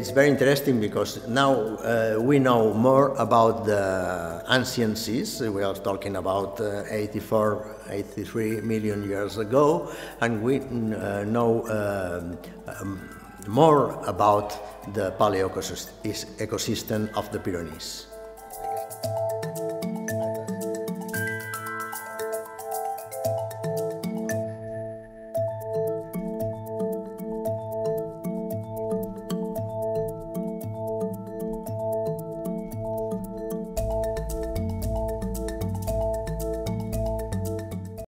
It's very interesting because now uh, we know more about the ancient seas. We are talking about uh, 84, 83 million years ago, and we uh, know um, um, more about the paleo ecosystem of the Pyrenees.